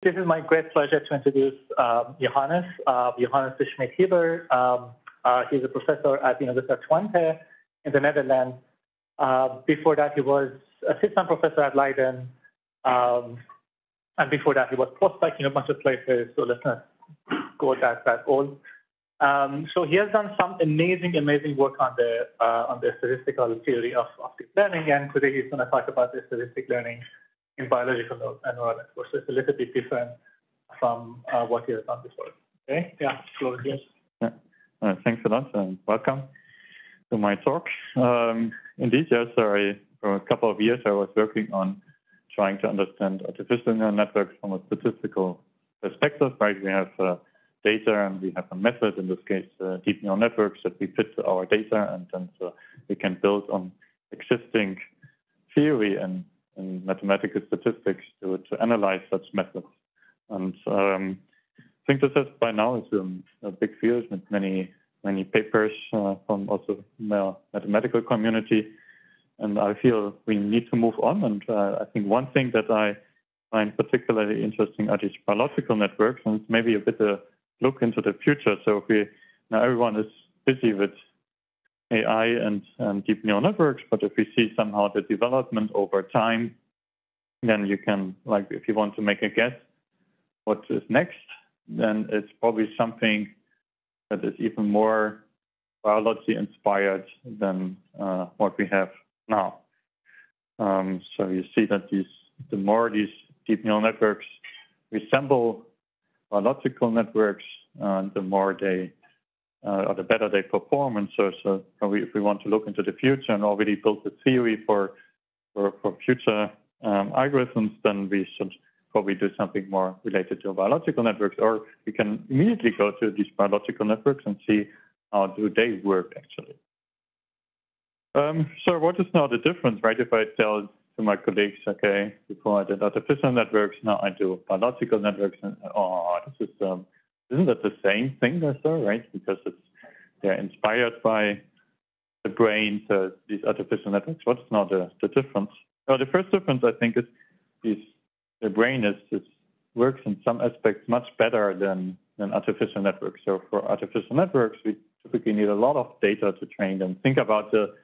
This is my great pleasure to introduce uh, Johannes, uh, Johannes de Schmidt-Hieber. Um, uh, he's a professor at the Universiteit Twente in the Netherlands. Uh, before that, he was assistant professor at Leiden. Um, and before that, he was postdoc in a bunch of places. So let's not go that, that old. Um, so he has done some amazing, amazing work on the uh, on the statistical theory of, of deep learning, and today he's going to talk about the statistic learning in biological networks. It's a little bit different from uh, what he has done before. Okay, yeah, floor Yeah. Uh, thanks a lot and welcome to my talk. Um, indeed, yes, I, for a couple of years I was working on trying to understand artificial neural networks from a statistical perspective, right? We have uh, data and we have a method, in this case, uh, deep neural networks that we fit to our data and then uh, we can build on existing theory and in mathematical statistics to, to analyze such methods. And um, I think this is by now is a big field with many many papers uh, from also the mathematical community. And I feel we need to move on. And uh, I think one thing that I find particularly interesting are these biological networks, and maybe a bit a look into the future. So if we now everyone is busy with AI and, and deep neural networks, but if we see somehow the development over time, then you can, like, if you want to make a guess what is next, then it's probably something that is even more biology inspired than uh, what we have now. Um, so you see that these, the more these deep neural networks resemble biological networks, uh, the more they or the better they perform. And so, so if we want to look into the future and already build the theory for for, for future um, algorithms, then we should probably do something more related to biological networks, or we can immediately go to these biological networks and see how do they work actually. Um, so what is now the difference, right? If I tell to my colleagues, okay, before I did artificial networks, now I do biological networks, and oh, this is um, isn't that the same thing, though, right? Because it's they're inspired by the brain, so these artificial networks. What's now the, the difference? Well, the first difference, I think, is these, the brain is, is works in some aspects much better than, than artificial networks. So for artificial networks, we typically need a lot of data to train them. Think about the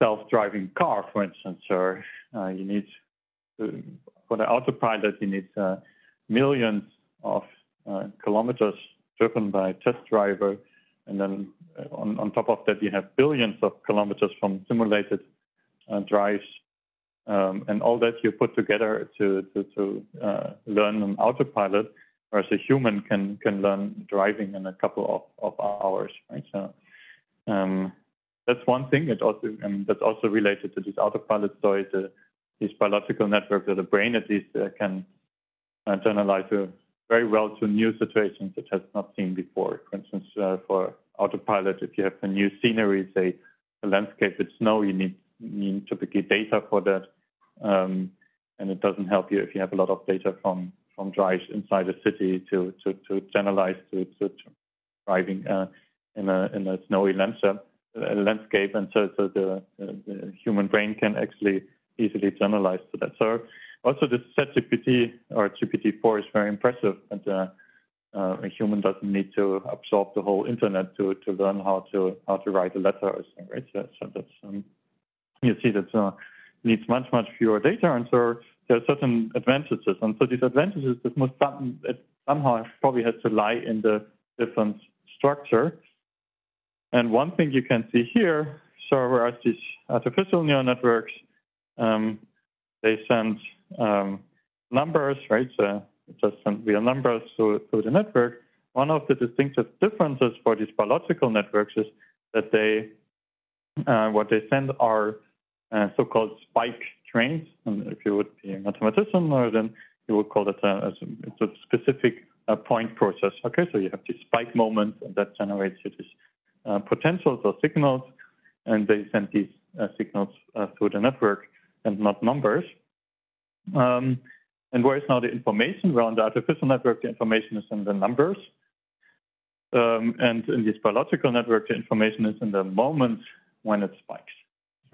self-driving car, for instance, or uh, you need, to, for the autopilot, you need uh, millions of uh, kilometers driven by test driver. And then uh, on, on top of that, you have billions of kilometers from simulated uh, drives. Um, and all that you put together to, to, to learn an autopilot, whereas a human can, can learn driving in a couple of, of hours, right? So um, that's one thing. It also and that's also related to this autopilot story. The, these biological networks, or the brain at least, uh, can uh, generalize a very well to new situations it has not seen before. For instance, uh, for autopilot, if you have a new scenery, say a landscape with snow, you need, you need typically data for that. Um, and it doesn't help you if you have a lot of data from, from drives inside a city to, to, to generalize to, to, to driving uh, in, a, in a snowy landscape. Uh, landscape. And so, so the, the human brain can actually easily generalize to that. So also, this ChatGPT or GPT-4 is very impressive, and uh, uh, a human doesn't need to absorb the whole internet to, to learn how to how to write a letter or something, right? So, so that's um, you see that uh, needs much much fewer data, and so there are certain advantages, and so these advantages this must some, it somehow probably has to lie in the different structure. And one thing you can see here, so whereas these artificial neural networks, um, they send um, numbers, right? So just send real numbers through, through the network. One of the distinctive differences for these biological networks is that they, uh, what they send are uh, so-called spike trains. And if you would be a mathematician, or then you would call it a, a, a specific uh, point process. Okay, so you have these spike moments, and that generates you these uh, potentials or signals, and they send these uh, signals uh, through the network and not numbers. Um, and where is now the information? around the artificial network, the information is in the numbers. Um, and in this biological network, the information is in the moment when it spikes.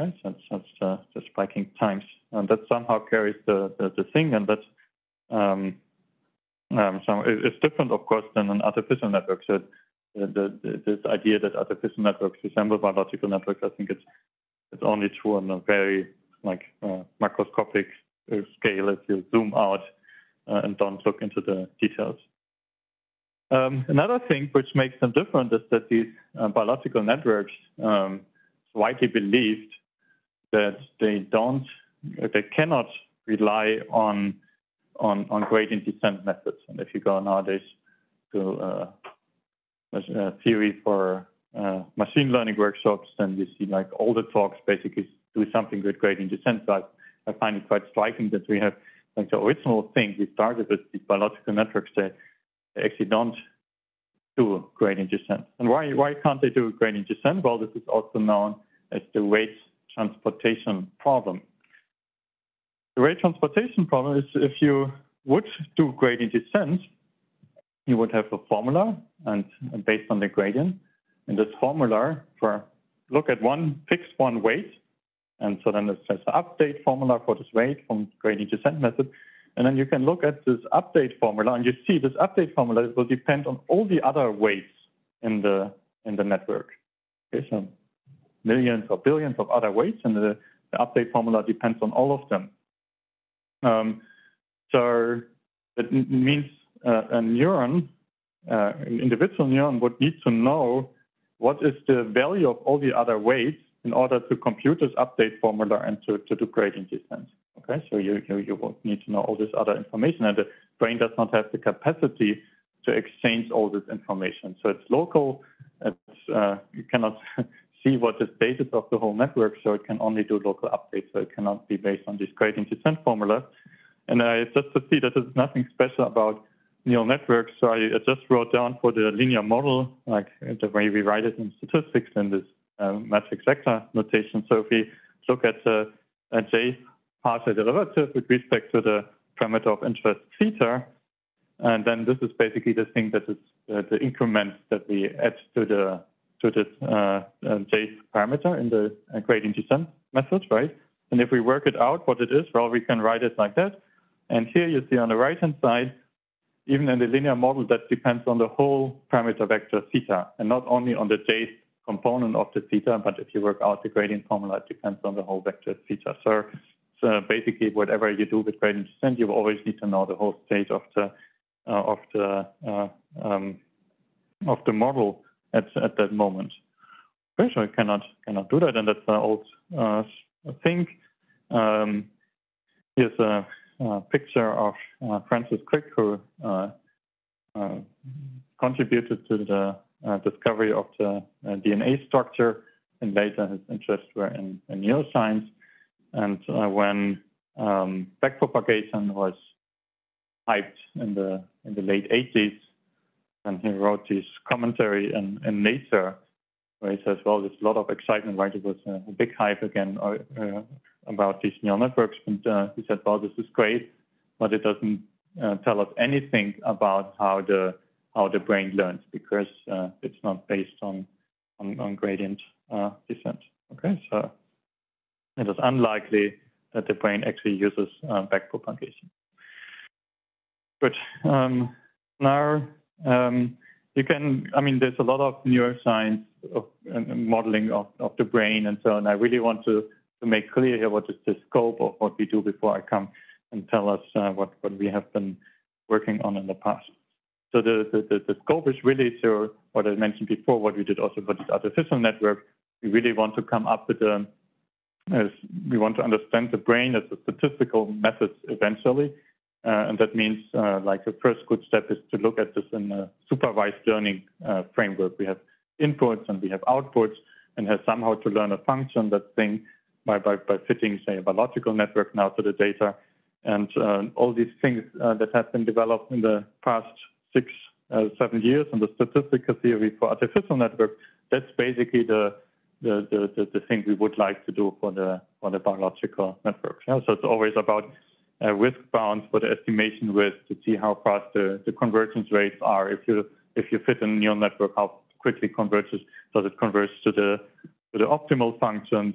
Okay, so that's, that's the, spiking times. And that somehow carries the, the, the thing, and that um, Um, so it's different, of course, than an artificial network. So the, the, this idea that artificial networks resemble biological networks, I think it's it's only true on a very like uh, macroscopic uh, scale if you zoom out uh, and don't look into the details. Um, another thing which makes them different is that these uh, biological networks um, widely believed that they don't, they cannot rely on on, on gradient descent methods. And if you go nowadays to uh, a theory for uh, machine learning workshops, then you see like all the talks basically do something with gradient descent. I, find it quite striking that we have like the original thing we started with these biological networks. They, actually don't do gradient descent. And why why can't they do gradient descent? Well, this is also known as the weight transportation problem. The weight transportation problem is if you would do gradient descent, you would have a formula and based on the gradient. In this formula, for look at one fixed one weight, and so then it says the update formula for this weight from gradient descent method. And then you can look at this update formula, and you see this update formula will depend on all the other weights in the in the network. Okay, so millions or billions of other weights, and the, the update formula depends on all of them. Um, so it means uh, a neuron, uh, an individual neuron would need to know what is the value of all the other weights in order to compute this update formula and to, to do gradient descent. Okay, so you, you, you will need to know all this other information, and the brain does not have the capacity to exchange all this information. So it's local, it's, uh, you cannot see what the status of the whole network, so it can only do local updates, so it cannot be based on this gradient descent formula. And I just to see that there's nothing special about neural networks, so I just wrote down for the linear model, like the way we write it in statistics in this matrix vector notation. So if we look at uh, J partial derivative with respect to the parameter of interest theta, and then this is basically the thing that is uh, the increment that we add to the to the uh, uh, J parameter in the uh, gradient descent method, right? And if we work it out, what it is, well, we can write it like that. And here you see on the right-hand side, even in the linear model, that depends on the whole parameter vector theta, and not only on the J component of the theta, but if you work out the gradient formula, it depends on the whole vector theta. So, so basically, whatever you do with gradient descent, you always need to know the whole state of the uh, of the uh, um, of the model at at that moment. I cannot cannot do that, and that's an old uh, thing. Um, here's a, a, picture of uh, Francis Crick, who uh, uh, contributed to the discovery of the uh, DNA structure, and later his interests were in, in neuroscience. And uh, when um, backpropagation was hyped in the in the late 80s, and he wrote this commentary in, in Nature, where he says, "Well, there's a lot of excitement, right? It was a, big hype again uh, uh, about these neural networks." And uh, he said, "Well, this is great, but it doesn't tell us anything about how the how the brain learns because uh, it's not based on on, on gradient uh, descent. Okay, so it is unlikely that the brain actually uses uh, backpropagation. But Um, now um, you can. I mean, there's a lot of neuroscience of modeling of, of the brain and so on. I really want to to make clear here what is the scope of what we do before I come and tell us uh, what what we have been working on in the past. So the, the, the, scope is really to what I mentioned before, what we did also for this artificial network. We really want to come up with a, as we want to understand the brain as a statistical method eventually. Uh, and that means uh, like the first good step is to look at this in a supervised learning uh, framework. We have inputs and we have outputs and have somehow to learn a function that thing by, by, by fitting, say, a biological network now to the data. And uh, all these things uh, that have been developed in the past six, uh, seven years in the statistical theory for artificial networks, that's basically the the, the, the, thing we would like to do for the for the biological networks. Yeah? So it's always about uh, risk bounds for the estimation risk to see how fast the, the convergence rates are. If you if you fit in a neural network, how quickly converges does it converge to the to the optimal functions,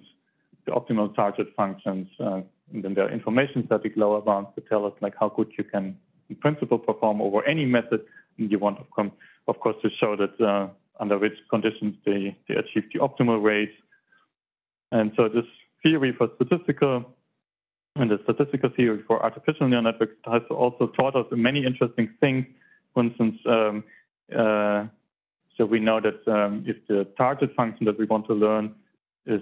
the optimal target functions, uh, and then there are information static lower bounds to tell us like how good you can principle perform over any method. And you want, of, of course, to show that uh, under which conditions they, they achieve the optimal rates. And so this theory for statistical and the statistical theory for artificial neural networks has also taught us many interesting things. For instance, um, uh, so we know that um, if the target function that we want to learn is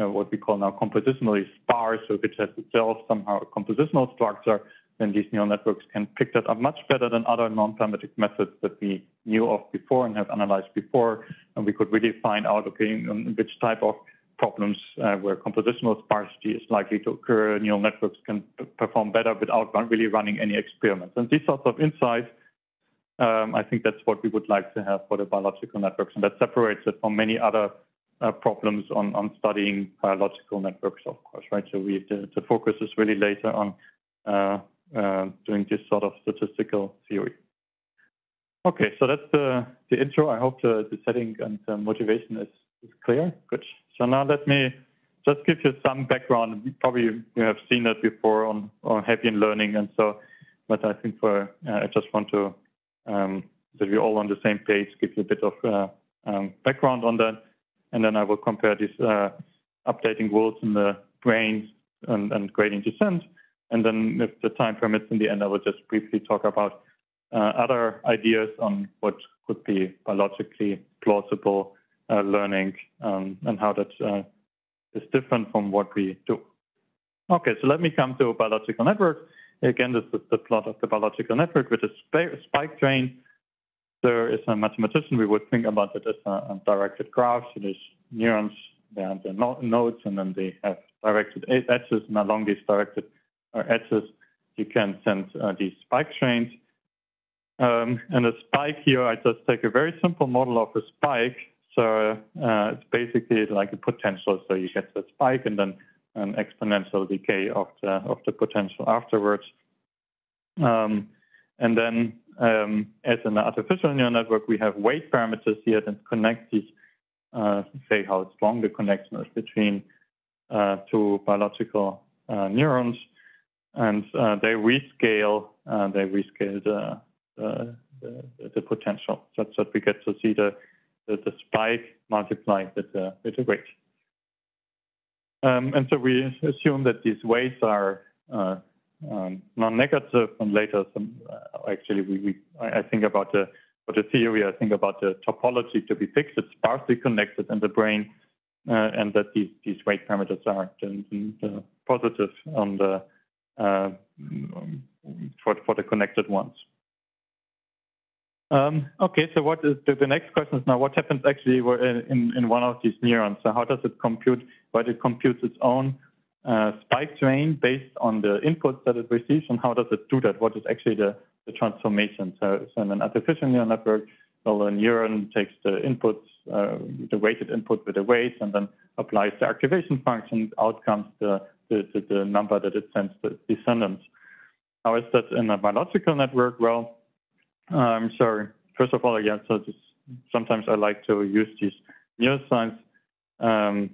uh, what we call now compositionally sparse, so it has itself somehow a compositional structure, then these neural networks can pick that up much better than other non-parametric methods that we knew of before and have analyzed before. And we could really find out, okay, which type of problems uh, where compositional sparsity is likely to occur, neural networks can perform better without really running any experiments. And these sorts of insights, um, I think that's what we would like to have for the biological networks, and that separates it from many other uh, problems on, on studying biological networks, of course, right? So we, the, the focus is really later on uh, uh, doing this sort of statistical theory. Okay, so that's the, the intro. I hope the, the setting and the motivation is, is clear. Good. So now let me just give you some background. Probably you have seen that before on, on Hebbian learning. And so, but I think for, uh, I just want to, um, that we're all on the same page, give you a bit of uh, um, background on that. And then I will compare these uh, updating rules in the brain and, and gradient descent. And then if the time permits in the end, I will just briefly talk about uh, other ideas on what could be biologically plausible uh, learning um, and how that uh, is different from what we do. Okay, so let me come to biological networks. Again, this is the plot of the biological network with a spike train. There is a mathematician, we would think about it as a, a directed graph. So there's neurons, there are the nodes, and then they have directed edges, and along these directed uh, edges, you can send uh, these spike trains. Um, and a spike here, I just take a very simple model of a spike so uh, it's basically like a potential. So you get the spike and then an exponential decay of the of the potential afterwards. Um, and then, um, as the artificial neural network, we have weight parameters here that connect these, uh, say how strong the connection is between uh, two biological uh, neurons, and uh, they rescale. Uh, they rescale the the, the the, potential such that we get to see the the, the spike multiplied with the, with the weight. Um, and so we assume that these weights are uh, um, non-negative, and later some uh, actually we, we, I think about the for the theory I think about the topology to be fixed. It's sparsely connected in the brain, uh, and that these these weight parameters are the, the positive on the for for the connected ones. Um, okay, so what is the, the, next question is now what happens actually in, in one of these neurons? So how does it compute, What it computes its own uh, spike train based on the inputs that it receives and how does it do that? What is actually the, the transformation? So, so in an artificial neural network, well, a neuron takes the inputs, uh, the weighted input with the weights and then applies the activation function, out comes the, the, the, the number that it sends to descendants. How is that in a biological network? Well, I'm sorry. First of all, yeah, so just, sometimes I like to use these neuroscience um,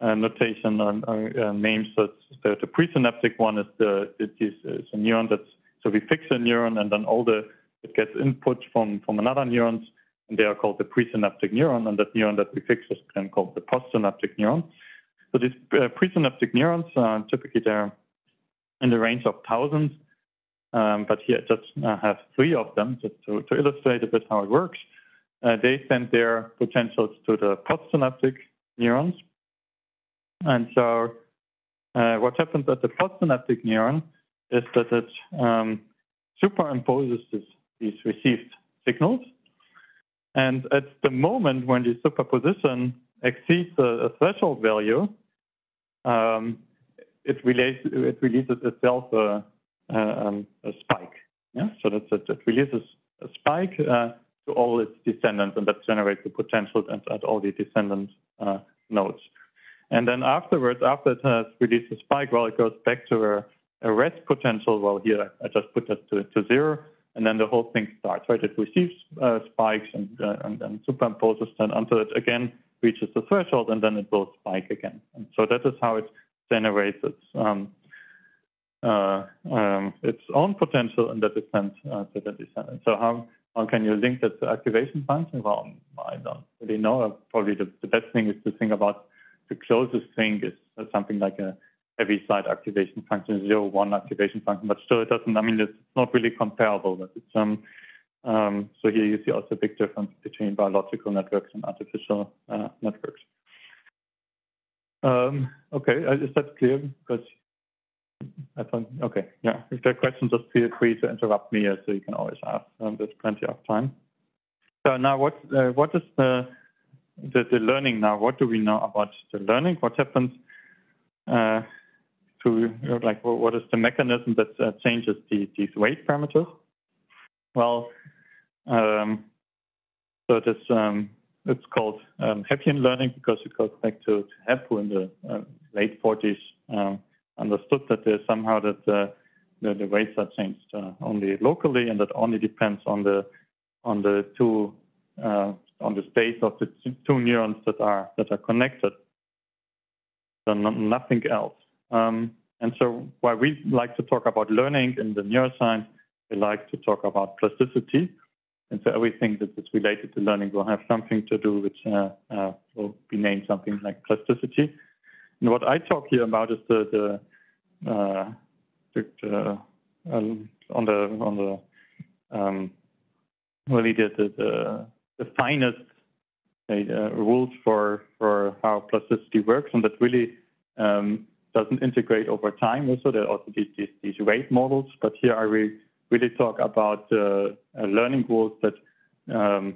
uh, notation on uh, names. So the, the presynaptic one is the it is, a neuron that's so we fix a neuron and then all the it gets input from from another neurons and they are called the presynaptic neuron and that neuron that we fix is then called the postsynaptic neuron. So these uh, presynaptic neurons uh, typically they're in the range of thousands um, but here I just uh, have three of them just to, to, illustrate a bit how it works. Uh, they send their potentials to the postsynaptic neurons. And so uh, what happens at the postsynaptic neuron is that it um, superimposes this, these received signals. And at the moment when the superposition exceeds a, a threshold value, um, it, relates, it releases itself a, uh, um, a spike. Yeah, so that's it. It releases a spike uh, to all its descendants, and that generates the potential at, at all the descendant uh, nodes. And then afterwards, after it has released a spike, well, it goes back to a, a rest potential. Well, here I just put that to, to zero, and then the whole thing starts, right? It receives uh, spikes and, uh, and, and superimposes them until it again reaches the threshold, and then it will spike again. And so that is how it generates its um, uh, um, its own potential in the descent uh, to the descendant. So how how can you link that to activation function? Well, I don't really know. Probably the, the best thing is to think about the closest thing is something like a Heaviside activation function, zero one activation function, but still it doesn't. I mean, it's not really comparable. But it's um, um so here you see also a big difference between biological networks and artificial uh, networks. Um, okay, uh, is that clear? Because I thought, okay, yeah. If there are questions, just feel free to interrupt me, so you can always ask. Um, there's plenty of time. So now, what uh, what is the, the, the learning now? What do we know about the learning? What happens uh, to like what is the mechanism that uh, changes the, these weight parameters? Well, um, so this um, it's called um, learning because it goes back to, to Hebb, who in the uh, late 40s um, understood that there's somehow that uh, the, the weights are changed uh, only locally, and that only depends on the on the two uh, on the space of the two neurons that are that are connected. So no, nothing else. Um, and so, why we like to talk about learning in the neuroscience, we like to talk about plasticity. And so, everything that is related to learning will have something to do with uh, uh, will be named something like plasticity. And what I talk here about is the the, uh, the um, on the on the um, really the the, the finest uh, rules for for how plasticity works, and that really um, doesn't integrate over time. Also, there are also these these, these weight models, but here I really really talk about uh, learning rules that um,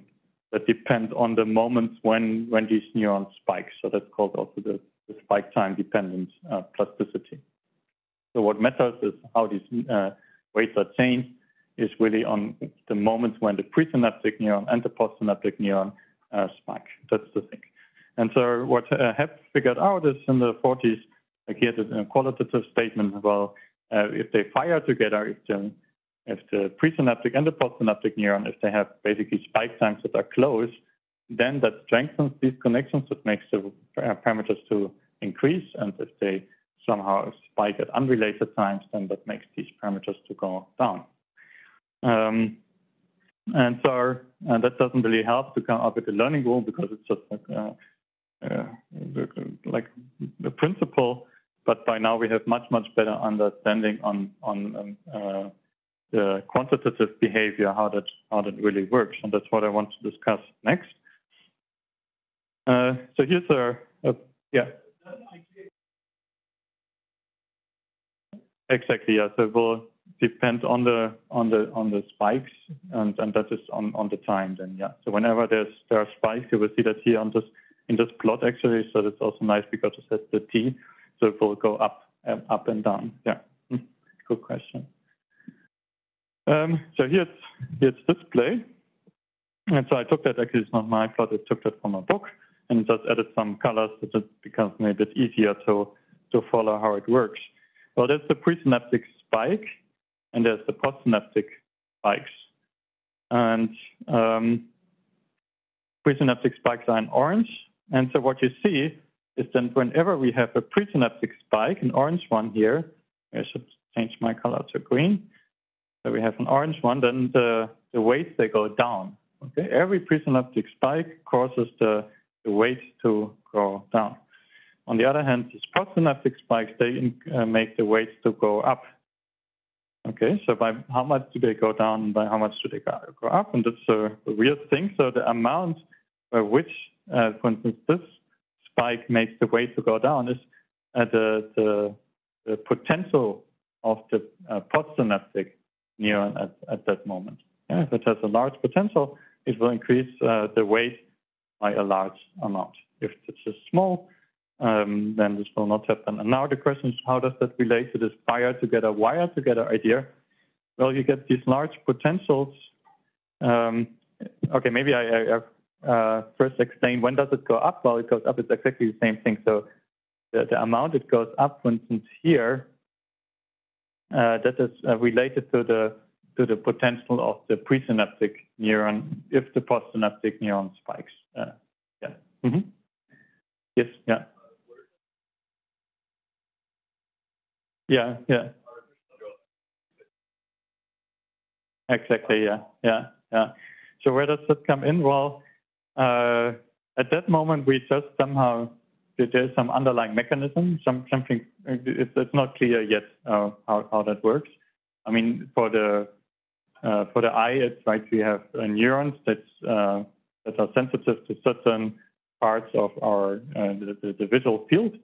that depend on the moments when when these neurons spike. So that's called also the the spike time dependent uh, plasticity. So what matters is how these uh, weights are changed is really on the moments when the presynaptic neuron and the postsynaptic neuron uh, spike. That's the thing. And so what uh, Hebb figured out is in the 40s, like he had a qualitative statement, well, uh, if they fire together, if the, if the presynaptic and the postsynaptic neuron, if they have basically spike times that are close, then that strengthens these connections. That makes the parameters to increase. And if they somehow spike at unrelated times, then that makes these parameters to go down. Um, and so uh, that doesn't really help to come up with a learning rule because it's just like, uh, uh, like the principle. But by now we have much, much better understanding on, on um, uh, the quantitative behavior, how that, how that really works. And that's what I want to discuss next. Uh, so here's a, a, yeah. Exactly. Yeah. So it will depend on the on the on the spikes, and and that is on on the time. Then yeah. So whenever there's there are spikes, you will see that here on this in this plot actually. So that's also nice because it has the T, so it will go up up and down. Yeah. Hmm. Good question. Um, so here's here's display. And so I took that, actually it's not my plot, I took that from a book and just added some colors so it becomes a bit easier to, to follow how it works. Well, there's the presynaptic spike and there's the postsynaptic spikes. And um, presynaptic spikes are in orange. And so what you see is that whenever we have a presynaptic spike, an orange one here, I should change my color to green. So we have an orange one, then the, the weights, they go down. Okay, every presynaptic spike causes the the weight to go down. On the other hand, these postsynaptic spikes, they uh, make the weights to go up. Okay, so by how much do they go down by how much do they go up? And that's a, a weird thing. So the amount by which, uh, for instance, this spike makes the weight to go down is uh, the, the, the, potential of the uh, postsynaptic neuron at, at that moment. Yeah, if it has a large potential, it will increase uh, the weight by a large amount. If it's a small, um, then this will not happen. And now the question is, how does that relate to this fire together, wire together idea? Well, you get these large potentials. Um, okay, maybe I, I uh, first explain when does it go up? Well, it goes up. It's exactly the same thing. So the, the amount it goes up, for instance, here, uh, that is uh, related to the to the potential of the presynaptic neuron if the postsynaptic neuron spikes. Uh, yeah. Mm-hmm. Yes. Yeah. Yeah. Yeah. Exactly. Yeah. Yeah. Yeah. So where does that come in? Well, uh, at that moment we just somehow there's some underlying mechanism, some something. It's, it's not clear yet uh, how how that works. I mean, for the uh, for the eye, it's right. We have uh, neurons that's uh, that are sensitive to certain parts of our uh, the, the, the, visual field,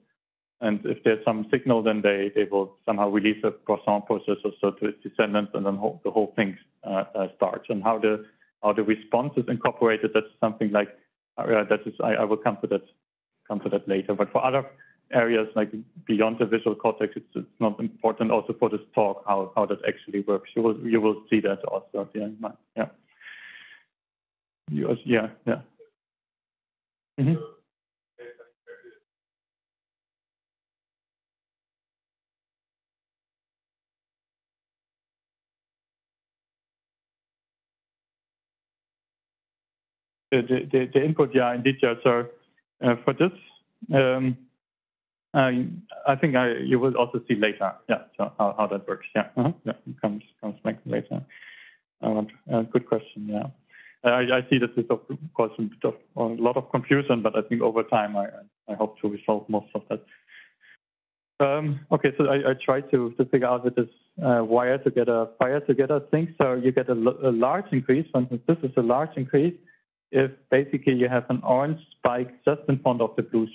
and if there's some signal, then they they will somehow release a Poisson process or so to its descendants, and then whole, the whole thing uh, starts. And how the how the response is incorporated, that's something like that is. I, I will come to that come to that later. But for other areas like beyond the visual cortex, it's, it's not important also for this talk how, how that actually works. You will you will see that also at the end. Yeah. Yeah, yeah. Mm -hmm. The, the, the input, yeah, indeed, yeah. Uh, for this, um, I think I, you will also see later, yeah, so how, how that works. Yeah, uh -huh. yeah, comes comes back later. Uh, uh, good question. Yeah, I, I see that this of course a of a lot of confusion, but I think over time I I hope to resolve most of that. Um, okay, so I, I try to to figure out with this uh, wire together, fire together thing. So you get a, a large increase. For instance, this is a large increase if basically you have an orange spike just in front of the blue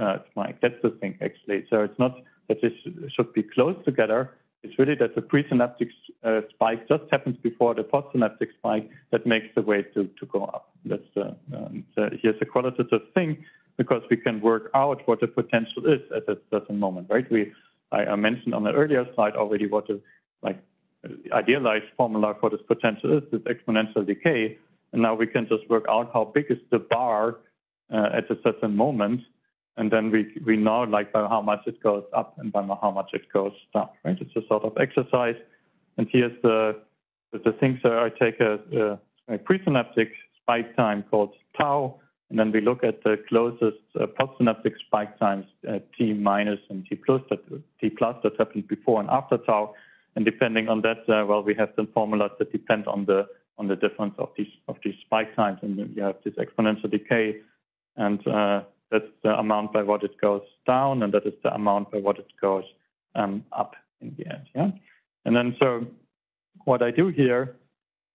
uh, spike. That's the thing, actually. So it's not that this should be close together. It's really that the presynaptic uh, spike just happens before the postsynaptic spike that makes the way to, to go up. That's the, um, the, here's a qualitative thing because we can work out what the potential is at a certain moment, right? We I, I mentioned on the earlier slide already what the like idealized formula for this potential is, this exponential decay. And now we can just work out how big is the bar uh, at a certain moment. And then we, we know like by how much it goes up and by how much it goes down, right? It's a sort of exercise. And here's the, the thing. So I take a, a, a presynaptic spike time called tau, and then we look at the closest uh, postsynaptic spike times, uh, t minus and t plus, that t plus that happened before and after tau. And depending on that, uh, well, we have some formulas that depend on the on the difference of these of these spike times, and you have this exponential decay, and uh, that's the amount by what it goes down, and that is the amount by what it goes um, up in the end. Yeah, and then so what I do here,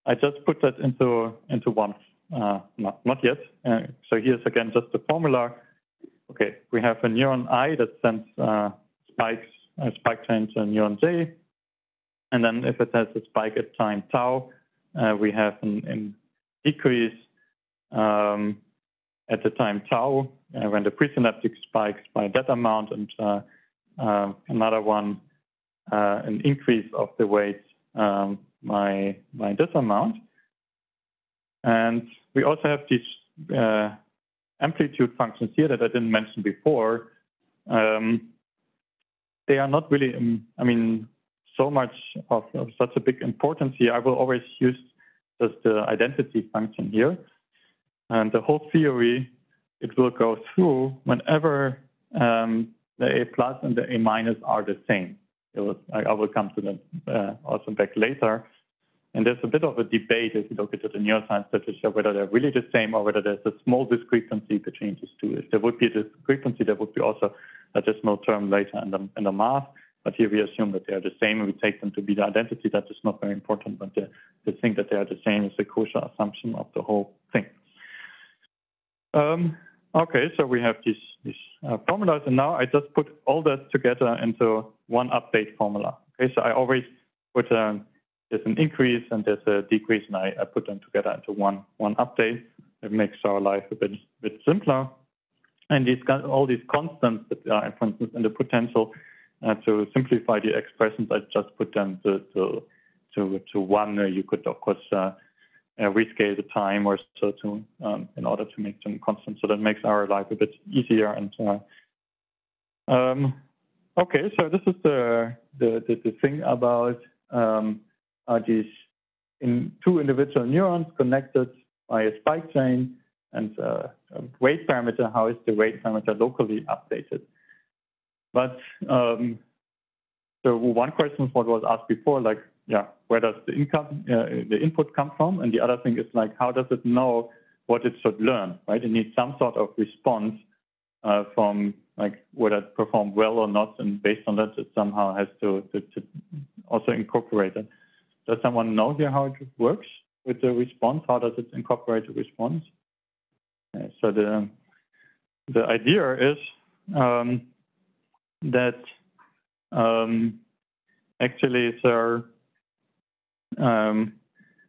I just put that into into one. Uh, not not yet. Uh, so here's again just the formula. Okay, we have a neuron I that sends uh, spikes uh, spike train to neuron J, and then if it has a spike at time tau, we have an, decrease um, at the time tau uh, when the presynaptic spikes by that amount, and uh, uh another one uh, an increase of the weight um, by by this amount. And we also have these uh, amplitude functions here that I didn't mention before. Um, they are not really, um, I mean, so much of, of, such a big importance here. I will always use just the identity function here. And the whole theory, it will go through whenever um, the A plus and the A minus are the same. Was, I, will come to that uh, also back later. And there's a bit of a debate if you look at the neuroscience literature whether they're really the same or whether there's a small discrepancy between these two. If there would be a discrepancy, there would be also a decimal term later in the, in the math. But here we assume that they are the same and we take them to be the identity. That is not very important, but the, the thing that they are the same is a crucial assumption of the whole thing. Um, okay, so we have these, these uh, formulas, and now I just put all that together into one update formula. Okay, so I always put um, there's an increase and there's a decrease, and I, I put them together into one one update. It makes our life a bit bit simpler. And these all these constants that are, for instance, in the potential uh, to simplify the expressions, I just put them to to to, to one. Uh, you could of course uh, uh, rescale the time or so to um, in order to make them constant. So that makes our life a bit easier. And uh, um, okay, so this is the the the, the thing about um, these in two individual neurons connected by a spike train and uh, weight parameter. How is the weight parameter locally updated? But um, so one question was what was asked before, like yeah, where does the income, uh, the input come from? And the other thing is like, how does it know what it should learn, right? It needs some sort of response uh, from like whether it performed well or not, and based on that, it somehow has to, to, to also incorporate it. Does someone know here how it works with the response? How does it incorporate the response? Uh, so the the idea is um, that um, actually there um,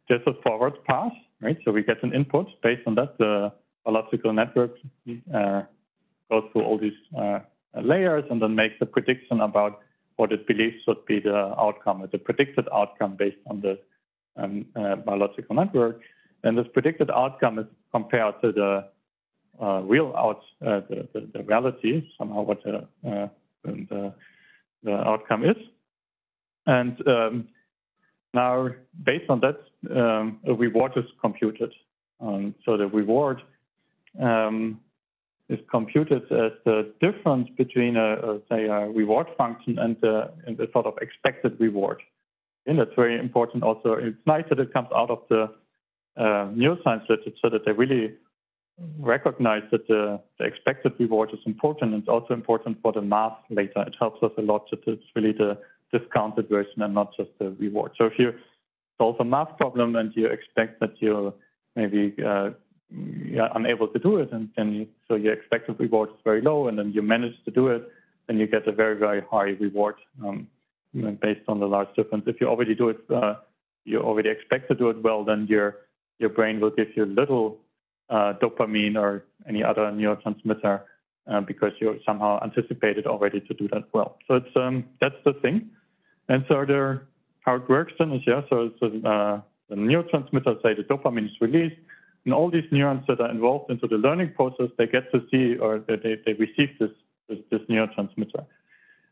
there's a forward pass, right? So we get an input based on that. The biological network uh, goes through all these uh, layers and then makes a prediction about what it believes should be the outcome, the predicted outcome based on the um, uh, biological network. And this predicted outcome is compared to the uh, real out, uh, the, the, the, reality, somehow what the, uh, the, the, outcome is. And um, now, based on that, um, a reward is computed. Um, so the reward um, is computed as the difference between a, a say a reward function and the, and the, sort of expected reward. And that's very important. Also, it's nice that it comes out of the uh, neuroscience literature so that they really recognize that the, the, expected reward is important. It's also important for the math later. It helps us a lot that it's really the discounted version and not just the reward. So if you solve a math problem and you expect that you're maybe uh, you're unable to do it, and then you, so your expected reward is very low, and then you manage to do it, then you get a very very high reward um, based on the large difference. If you already do it, uh, you already expect to do it well, then your your brain will give you little uh, dopamine or any other neurotransmitter uh, because you somehow anticipated already to do that well. So it's um, that's the thing. And so there, how it works then is, yeah, so, so uh, the neurotransmitter, say the dopamine is released, and all these neurons that are involved into the learning process, they get to see or they, they receive this, this, this neurotransmitter.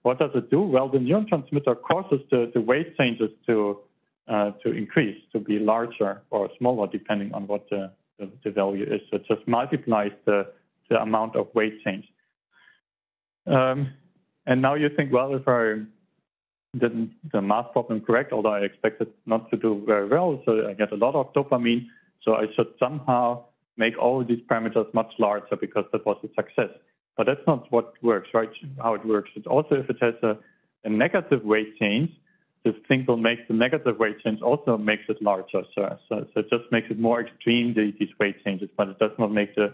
What does it do? Well, the neurotransmitter causes the, the weight changes to, uh, to increase, to be larger or smaller, depending on what the, the, the value is. So it just multiplies the, the amount of weight change. Um, and now you think, well, if I did the math problem correct, although I expected not to do very well. So I get a lot of dopamine. So I should somehow make all these parameters much larger because that was a success. But that's not what works, right? How it works. It's also if it has a, a negative weight change, this thing will make the negative weight change also makes it larger. So, so, so it just makes it more extreme, the, these weight changes, but it does not make the,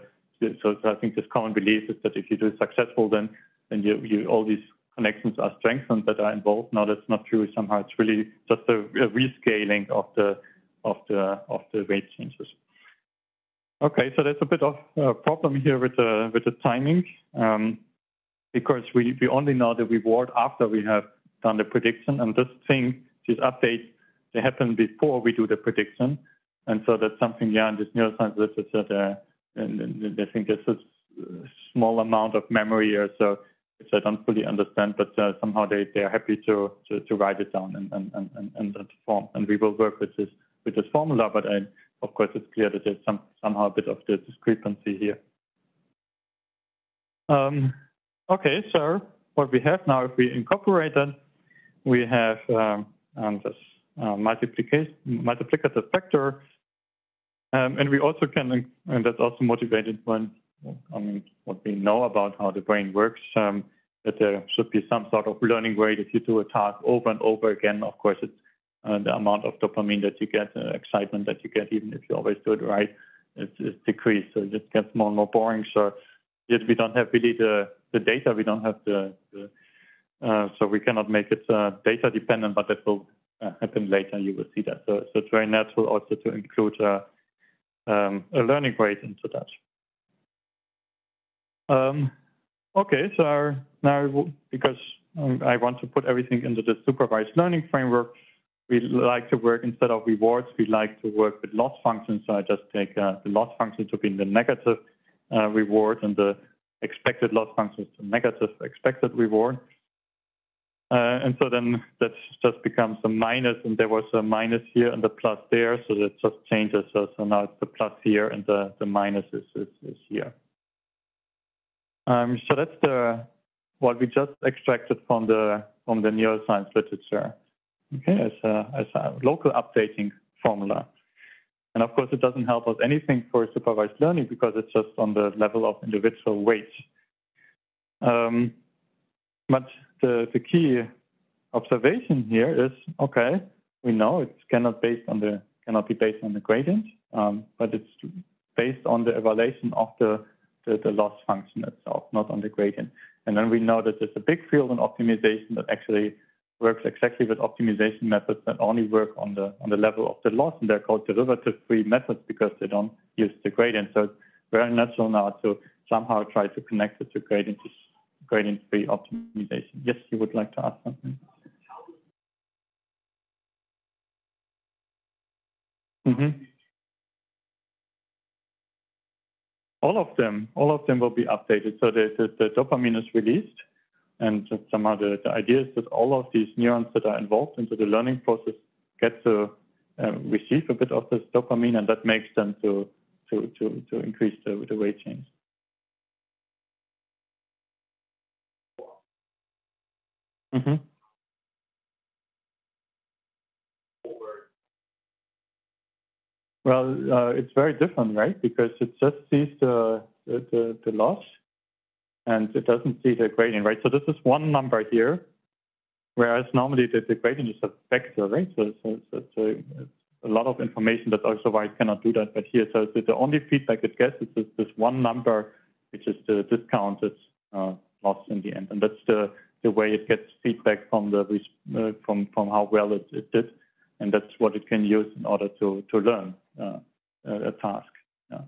so, so I think this common belief is that if you do successful, then, then you, you, all these connections are strengthened that are involved. No, that's not true. Somehow it's really just a, a rescaling of the of the of the weight changes. Okay, so there's a bit of a problem here with the with the timing um, because we we only know the reward after we have done the prediction, and this thing, these updates, they happen before we do the prediction, and so that's something yeah in this neuroscience literature that and, and they think there's a small amount of memory or so which I don't fully understand, but uh, somehow they, they are happy to, to, to write it down in, in, in, in that form. And we will work with this with this formula, but I, of course it's clear that there's some, somehow a bit of the discrepancy here. Um, okay, so what we have now, if we incorporate it, we have um, um, this uh, multiplication, multiplicative factor, um, and we also can, and that's also motivated when I mean, what we know about how the brain works, um, that there should be some sort of learning rate if you do a task over and over again. Of course, it's uh, the amount of dopamine that you get, uh, excitement that you get, even if you always do it right, it's, it's decreased. So it just gets more and more boring. So yet we don't have really the, the data. We don't have the, the so we cannot make it uh, data dependent, but that will uh, happen later. You will see that. So, so it's very natural also to include uh, um, a learning rate into that. Um, okay, so now because um, I want to put everything into the supervised learning framework, we like to work instead of rewards, we like to work with loss functions. So I just take uh, the loss function to be the negative uh, reward and the expected loss function is the negative expected reward. Uh, and so then that just becomes a minus, and there was a minus here and the plus there, so that just changes. So, so now it's the plus here and the, the minus is, is, is here. Um, so that's the what we just extracted from the from the neuroscience literature. okay, as a, as a local updating formula. And of course, it doesn't help us anything for supervised learning because it's just on the level of individual weights. Um, but the, the key observation here is, okay, we know it cannot based on the cannot be based on the gradient, um, but it's based on the evaluation of the, the, the loss function itself, not on the gradient. And then we know that there's a big field in optimization that actually works exactly with optimization methods that only work on the on the level of the loss, and they're called derivative-free methods because they don't use the gradient. So it's very natural now to somehow try to connect it to gradient gradient-free optimization. Yes, you would like to ask something. Mm -hmm. All of them, all of them will be updated. So the, the, the dopamine is released, and somehow the, the idea is that all of these neurons that are involved into the learning process get to uh, receive a bit of this dopamine, and that makes them to to to, to increase the, the weight change. Mm -hmm. Well, uh, it's very different, right? Because it just sees the, the, the, loss and it doesn't see the gradient, right? So this is one number here, whereas normally the, the gradient is a vector, right? So, so, so it's, a, lot of information. That's also why it cannot do that. But here, so the only feedback it gets is this, this one number, which is the discounted uh, loss in the end. And that's the, the way it gets feedback from the uh, from from how well it, it did and that's what it can use in order to to learn uh, a task. Yeah.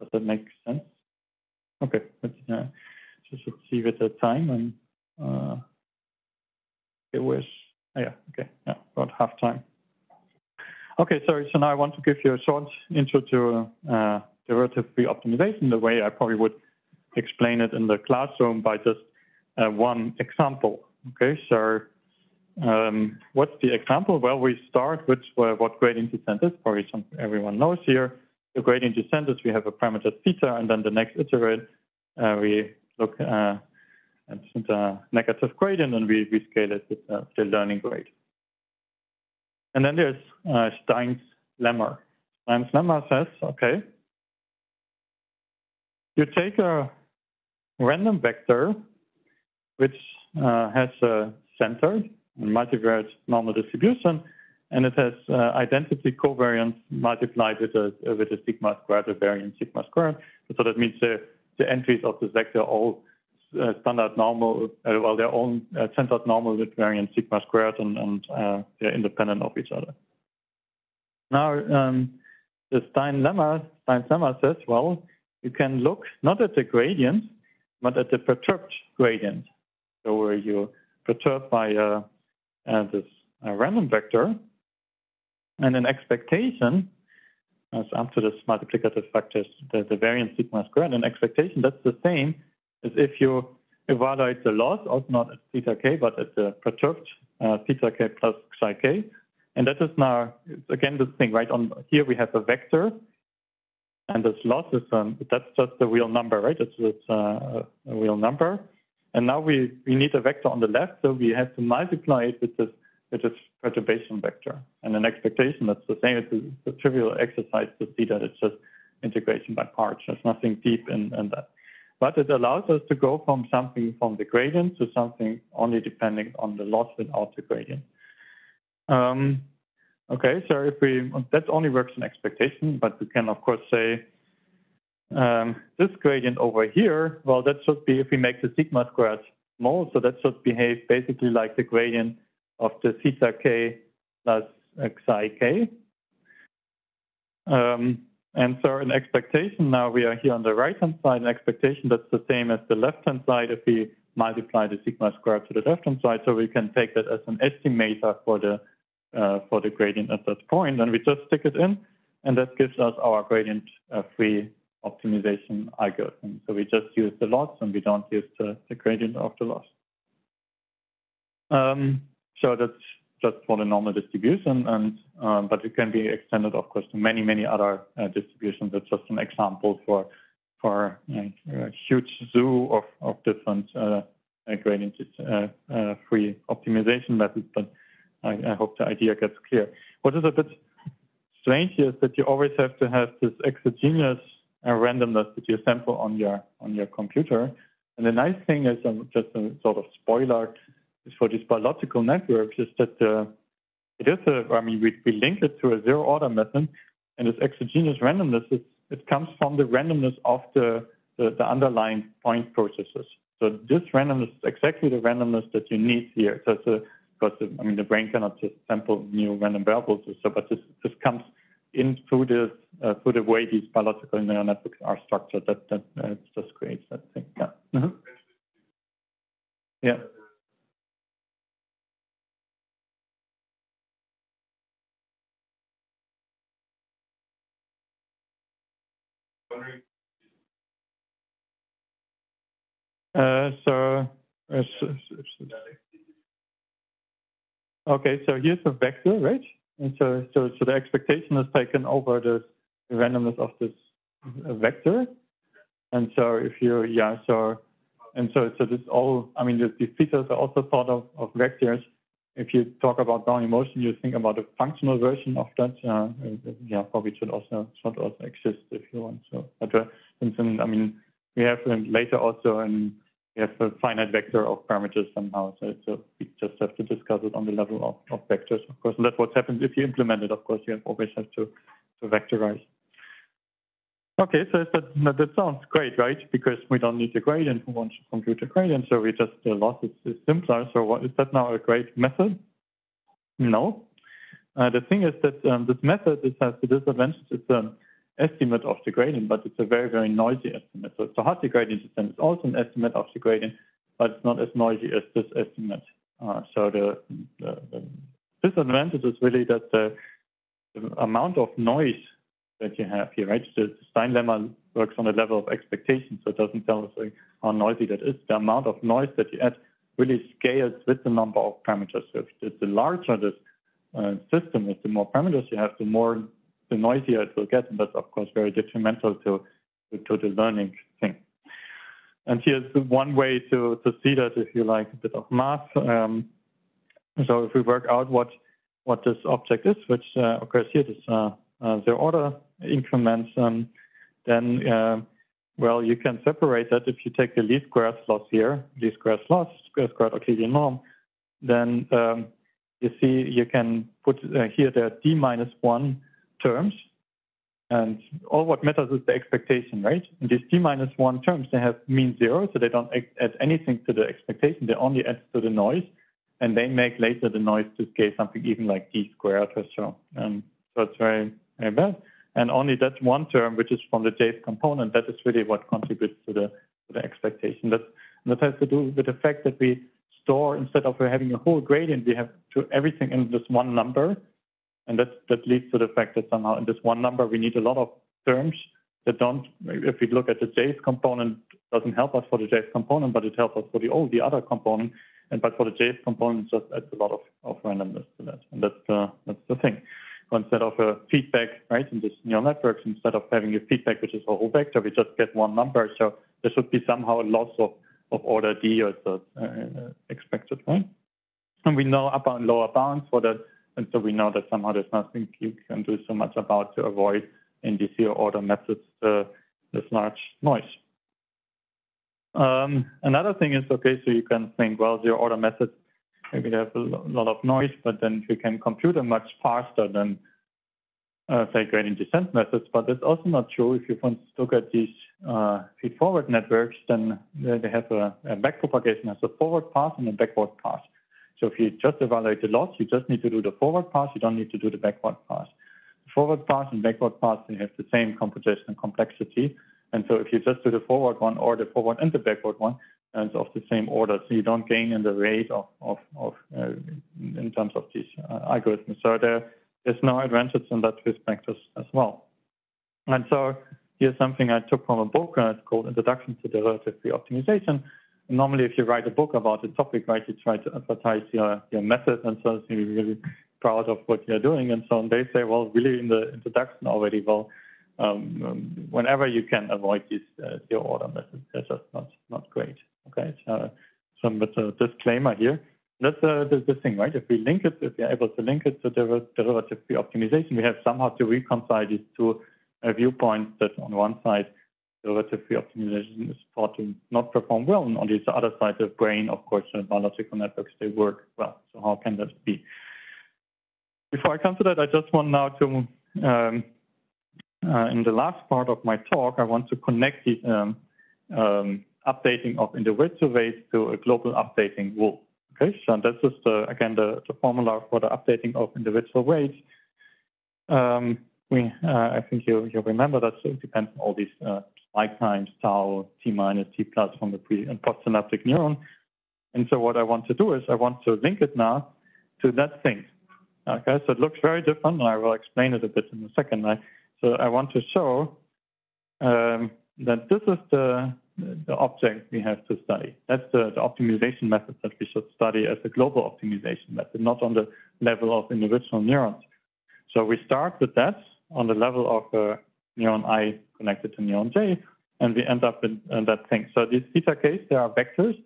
Does that make sense? Okay, let's uh, just see with the time and uh, it was oh yeah okay yeah about half time. Okay, sorry. So now I want to give you a short intro to uh, derivative-free optimization, the way I probably would explain it in the classroom by just uh, one example. Okay, so um, what's the example? Well, we start with uh, what gradient descent is. Probably some, everyone knows here. The gradient descent is we have a parameter theta, and then the next iterate, uh, we look uh, at the negative gradient, and we, we scale it with uh, the learning rate. And then there's uh, Stein's lemma. Stein's lemma says, okay, you take a random vector which uh, has a center multivariate normal distribution, and it has uh, identity covariance multiplied with a with a sigma squared, a variance sigma squared. So that means the the entries of the vector all uh, standard normal, uh, well, they're all uh, centered normal with variance sigma squared, and, and uh, they're independent of each other. Now, um, the Stein lemma, Stein's lemma says, well, you can look not at the gradient, but at the perturbed gradient. So where you perturbed by a uh, this uh, random vector, and an expectation as up to this multiplicative factors, the, the variance sigma squared, an expectation that's the same as if you evaluate the loss, also not at theta k, but at the perturbed uh, theta k plus psi k. And that is now, again, this thing, right? On here we have a vector, and this loss is, um, that's just a real number, right? It's, it's uh, a real number. And now we, we need a vector on the left, so we have to multiply it with this, with this perturbation vector. And an expectation that's the same, it's a, a trivial exercise to see that it's just integration by parts. There's nothing deep in, in that. But it allows us to go from something from the gradient to something only depending on the loss without the gradient. Um, okay, so if we, that only works in expectation, but we can of course say um, this gradient over here, well, that should be if we make the sigma squared small, so that should behave basically like the gradient of the theta k plus xi k. Um, and so an expectation, now we are here on the right-hand side, an expectation that's the same as the left-hand side if we multiply the sigma squared to the left-hand side, so we can take that as an estimator for the uh, for the gradient at that point, and we just stick it in, and that gives us our gradient-free uh, optimization algorithm. So we just use the loss and we don't use the, the gradient of the loss. Um, so that's just for the normal distribution, and um, but it can be extended, of course, to many, many other uh, distributions. That's just an example for for a huge zoo of of different uh, uh gradient-free uh, uh, optimization methods. But I, I hope the idea gets clear. What is a bit strange here is that you always have to have this exogenous uh, randomness that you sample on your on your computer. And the nice thing is, um, just a sort of spoiler, is for these biological networks is that uh, it is a, I mean, we, we link it to a zero order method, and this exogenous randomness, is, it comes from the randomness of the, the, the underlying point processes. So this randomness is exactly the randomness that you need here. So it's a, because I mean the brain cannot just sample new random variables. So, but this this comes in through the uh, through the way these biological neural networks are structured. That that uh, just creates that thing. Yeah. Mm -hmm. Yeah. Uh, so, uh, okay, so here's a vector, right? And so, so, so the expectation is taken over the randomness of this vector. And so if you, yeah, so, and so, so this all, I mean, these features are also thought of, of vectors. If you talk about Brownian motion, you think about a functional version of that. Uh, yeah, probably should also, should also exist if you want. So, but, uh, and, I mean, we have later also an we have a finite vector of parameters somehow. So, so, we just have to discuss it on the level of, of vectors, of course. And that's what happens if you implement it. Of course, you always have to, to vectorize. Okay, so that, that sounds great, right? Because we don't need a gradient, we want to compute a gradient, so we just, the loss is, is simpler. So what, is that now a great method? No. Uh, the thing is that um, this method is, has the disadvantage, it's an estimate of the gradient, but it's a very, very noisy estimate. So it's a Hartree gradient system. It's also an estimate of the gradient, but it's not as noisy as this estimate. Uh, so the, the, the, disadvantage is really that the, the, amount of noise that you have here, right? The Stein lemma works on the level of expectation, so it doesn't tell us how noisy that is. The amount of noise that you add really scales with the number of parameters. So if the larger this uh, system is, the more parameters you have, the more the noisier it will get, and that's of course very detrimental to to, the learning thing. And here's one way to to see that, if you like, a bit of math. Um, so if we work out what what this object is, which uh, occurs here, this uh, uh, order increments, um, then uh, well, you can separate that if you take the least squares loss here, least squares loss, square squared Euclidean norm, then um, you see you can put uh, here the d minus one terms. And all what matters is the expectation, right? And these d minus one terms, they have mean zero, so they don't add anything to the expectation. They only add to the noise, and they make later the noise to scale something even like d squared or so. Um, so it's very, very bad. And only that one term, which is from the jth component, that is really what contributes to the, to the expectation. That, that has to do with the fact that we store, instead of having a whole gradient, we have to everything in this one number. And that, that leads to the fact that somehow in this one number, we need a lot of terms that don't, if we look at the jth component, doesn't help us for the jth component, but it helps us for the all the other component. And but for the jth component, just adds a lot of, of randomness to that. And that's the, that's the thing. So instead of a feedback, right, in this neural networks, instead of having a feedback, which is a whole vector, we just get one number. So there should be somehow a loss of, of order d or so uh, expected, right? And we know upper and lower bounds for the and so we know that somehow there's nothing you can do so much about to avoid in these zero order methods uh, this large noise. Um, another thing is, okay, so you can think, well, zero order methods, maybe they have a lot of noise, but then you can compute them much faster than, uh, say, gradient descent methods. But that's also not true. If you want to look at these uh, feed-forward networks, then they have a, a backpropagation as a forward pass and a backward pass. So if you just evaluate the loss, you just need to do the forward pass. You don't need to do the backward pass. The forward pass and backward pass, they have the same computational complexity. And so if you just do the forward one or the forward and the backward one, it's of the same order. So you don't gain in the rate of, of, of uh, in terms of these uh, algorithms. So there is no advantage in that respect as, as well. And so here's something I took from a book uh, called Introduction to Derivative Free Optimization normally if you write a book about a topic, right, you try to advertise your, your method and so you're really proud of what you're doing and so on. They say, well, really in the introduction already, well, um, um, whenever you can avoid these uh, order methods, they're just not, not great. Okay, so some but a disclaimer here. That's uh, the, the thing, right? If we link it, if we're able to link it to der derivative optimization, we have somehow to reconcile these two uh, viewpoints that on one side, derivative free optimization is thought to not perform well, and on the other side, the brain, of course, the biological networks, they work well. So how can that be? Before I come to that, I just want now to, um, uh, in the last part of my talk, I want to connect the um, um, updating of individual weights to a global updating rule. Okay, so this is the, again the, the formula for the updating of individual weights. Um, we, uh, I think you, you remember that so it depends on all these uh, spike times, tau, t minus, t plus from the pre and postsynaptic neuron. And so what I want to do is I want to link it now to that thing. Okay, so it looks very different, and I will explain it a bit in a second. Right? So I want to show um, that this is the the object we have to study. That's the, the, optimization method that we should study as a global optimization method, not on the level of individual neurons. So we start with that on the level of uh, neuron I connected to neuron J, and we end up in, in that thing. So these theta k's, they are vectors.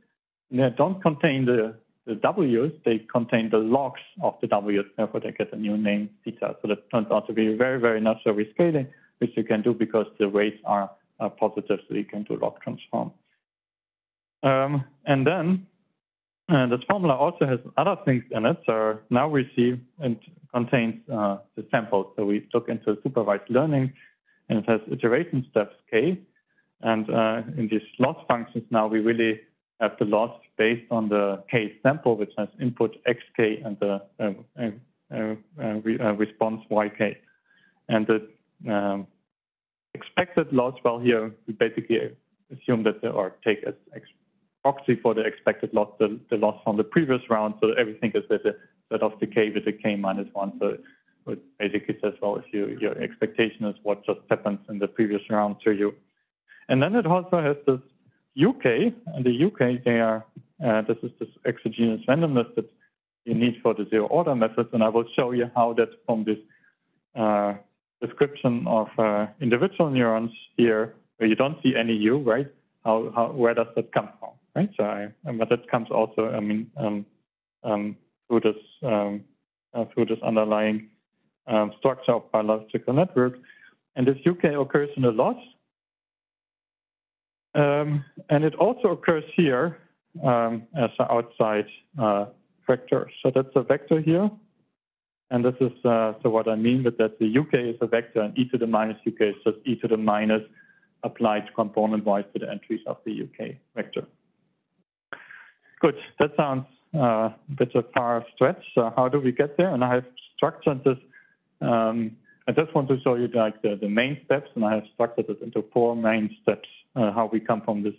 They don't contain the, the W's, they contain the logs of the W's, therefore they get a new name theta. So that turns out to be very, very necessary scaling, which you can do because the weights are uh, positive, so you can do log transform. Um, and then uh, this formula also has other things in it. So now we see it contains uh, the samples. So we look into supervised learning, and it has iteration steps k. And uh, in these loss functions, now we really have the loss based on the k sample, which has input xk and the uh, uh, uh, response yk. And the um, expected loss, well, here we basically assume that, or take as proxy for the expected loss, the, the loss from the previous round. So everything is the set of decay with the k minus one. So it basically says, well, if you, your expectation is what just happens in the previous round to you. And then it also has this UK, and the UK, they are, uh, this is this exogenous randomness that you need for the zero order methods. And I will show you how that from this uh, description of uh, individual neurons here, where you don't see any U, right? How, how, where does that come from, right? So, I, but that comes also, I mean, um, um, through this um, uh, through this underlying um, structure of biological network, and this UK occurs in a lot. um, and it also occurs here um, as an outside uh, vector. So that's a vector here, and this is, uh, so what I mean with that, the UK is a vector and e to the minus UK is just e to the minus applied component-wise to the entries of the UK vector. Good, that sounds uh, a bit of a far stretch. So how do we get there? And I have structured this, um, I just want to show you like the, the main steps and I have structured it into four main steps, uh, how we come from this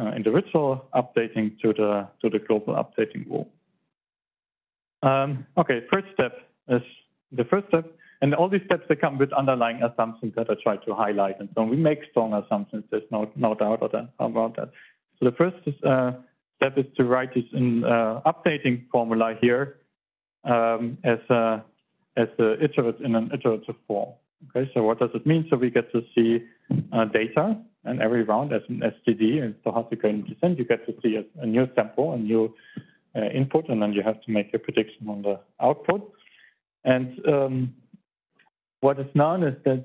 uh, individual updating to the, to the global updating rule. Um, okay, first step is the first step. And all these steps, they come with underlying assumptions that I try to highlight. And so we make strong assumptions. There's no, no doubt about that. So the first uh, step is to write this in uh, updating formula here um, as a, as a iterate in an iterative form. Okay, so what does it mean? So we get to see uh, data and every round as an SGD and stochastic gradient descent, you get to see a, a new sample, a new uh, input, and then you have to make a prediction on the output. And um, what is known is that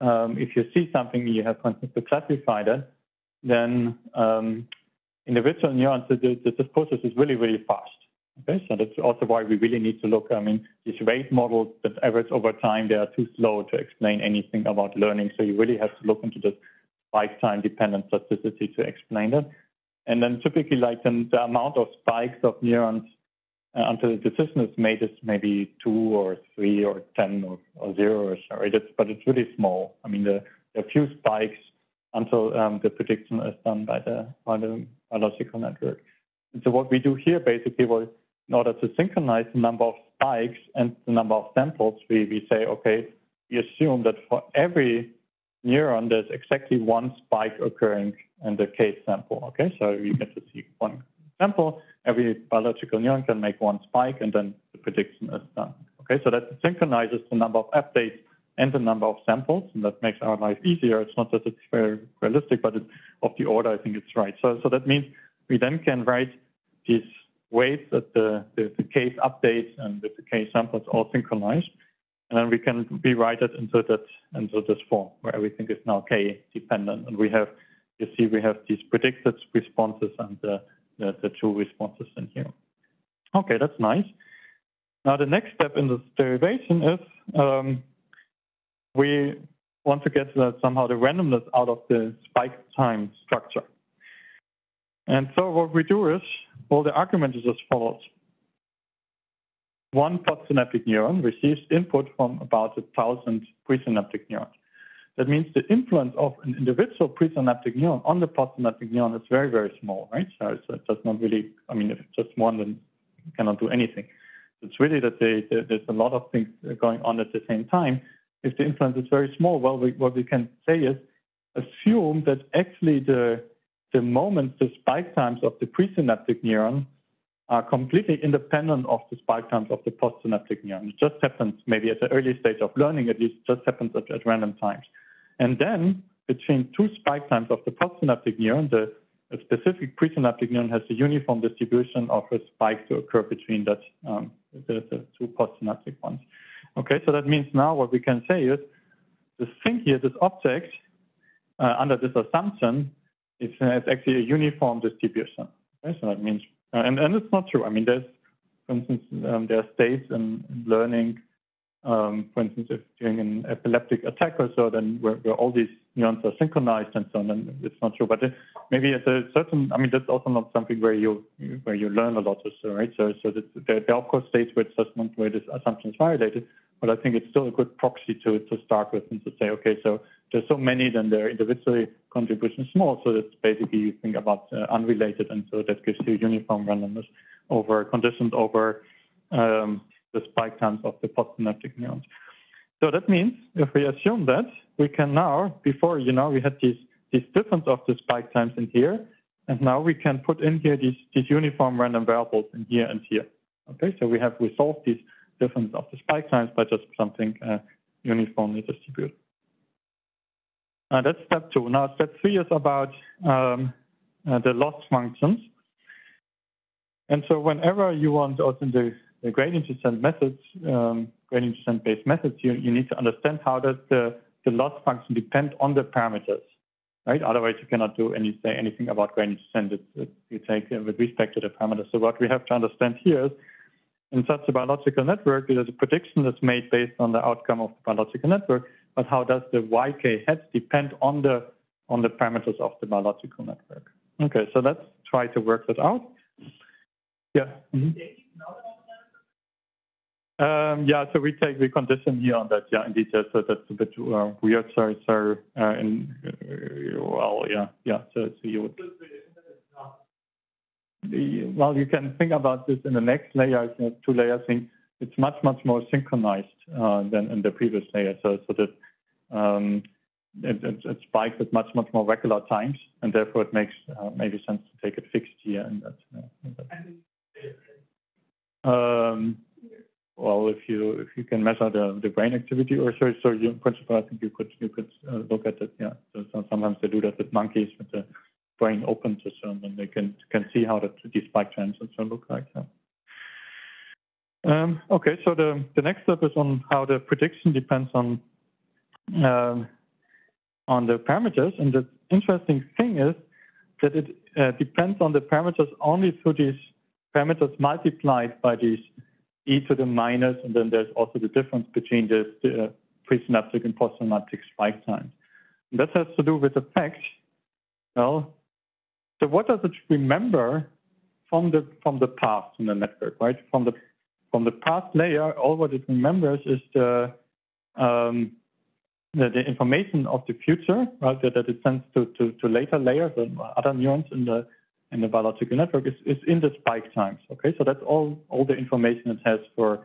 um, if you see something, you have to classify that, then um, individual neurons, the, the, this process is really, really fast. Okay, so that's also why we really need to look. I mean, these rate models that average over time, they are too slow to explain anything about learning. So you really have to look into the spike time dependent plasticity to explain that. And then typically, like the, the amount of spikes of neurons uh, until the decision is made is maybe two or three or 10 or, or zero or so, right? It's, but it's really small. I mean, the, there are few spikes until um, the prediction is done by the, by the biological network. And so what we do here basically was in order to synchronize the number of spikes and the number of samples, we, we say, okay, we assume that for every neuron, there's exactly one spike occurring in the case sample. Okay, so you get to see one sample, every biological neuron can make one spike, and then the prediction is done. Okay, so that synchronizes the number of updates and the number of samples, and that makes our life easier. It's not that it's very realistic, but it's of the order I think it's right. So, so that means we then can write these weights that the, the, the case updates and with the case samples all synchronized. And then we can rewrite it into that into this form where everything is now k dependent. And we have, you see, we have these predicted responses and the, the, the true responses in here. Okay, that's nice. Now the next step in this derivation is um, we want to get uh, somehow the randomness out of the spike time structure. And so what we do is, well, the argument is as follows. One postsynaptic neuron receives input from about a thousand presynaptic neurons. That means the influence of an individual presynaptic neuron on the postsynaptic neuron is very, very small, right? So, so it does not really, I mean, if it's just one, then cannot do anything. It's really that they, there's a lot of things going on at the same time. If the influence is very small, well, we, what we can say is assume that actually the the moments, the spike times of the presynaptic neuron are completely independent of the spike times of the postsynaptic neuron. It just happens maybe at the early stage of learning, at least just happens at, at random times. And then between two spike times of the postsynaptic neuron, the a specific presynaptic neuron has a uniform distribution of a spike to occur between that um, the, the, two postsynaptic ones. Okay, so that means now what we can say is this thing here, this object, uh, under this assumption, it's, uh, it's actually a uniform distribution. So that means, uh, and, and it's not true. I mean, there's, for instance, um, there are states in, in learning, um, for instance, if during an epileptic attack or so, then where, where, all these neurons are synchronized and so on, then it's not true. But it, maybe at a certain, I mean, that's also not something where you where you learn a lot or so, right? So, so there, there are of course states where it's just not where this assumption is violated, but I think it's still a good proxy to to start with and to say, okay, so there's so many, then their individually contribution is small. So that's basically you think about uh, unrelated, and so that gives you uniform randomness over conditioned over um, the spike times of the postsynaptic neurons. So that means if we assume that, we can now, before, you know, we had these, these difference of the spike times in here, and now we can put in here these, these uniform random variables in here and here. Okay, so we have resolved these difference of the spike times by just something uh, uniformly distributed. Uh, that's step two. Now, step three is about um, uh, the loss functions. And so whenever you want, also in the, the gradient descent methods, um, gradient descent based methods, you, you need to understand how does the, the loss function depend on the parameters, right? Otherwise, you cannot do any, say anything about gradient descent. It, you take uh, with respect to the parameters. So what we have to understand here is in such a biological network, there's a prediction that's made based on the outcome of the biological network but how does the yk hat depend on the on the parameters of the biological network? Okay, so let's try to work that out. Yeah. Mm -hmm. Um, yeah, so we take the condition here on that, yeah, in detail. So that's a bit uh, weird. Sorry, so uh, in uh, well, yeah, yeah. So, so you would. Well, you can think about this in the next layer, two layer thing it's much, much more synchronized uh, than in the previous layer. So, so that um, it, it, it, spikes at much, much more regular times, and therefore it makes uh, maybe sense to take it fixed here. And that, uh, that. Um, well, if you if you can measure the, the brain activity, or so, so you, in principle, I think you could you could uh, look at it. Yeah, so, so, sometimes they do that with monkeys with the brain open to so and they can can see how the, these spike trains and so look like. Yeah. Um, okay, so the, the next step is on how the prediction depends on um, on the parameters. And the interesting thing is that it uh, depends on the parameters only through these parameters multiplied by these e to the minus, and then there's also the difference between the, the uh, presynaptic and postsynaptic spike times. And that has to do with the fact, well, so what does it remember from the from the past in the network, right? From the from the past layer, all what it remembers is the, um, the, the, information of the future, right, that, that it sends to, to, to, later layers and other neurons in the in the biological network is, is in the spike times. Okay, so that's all all the information it has for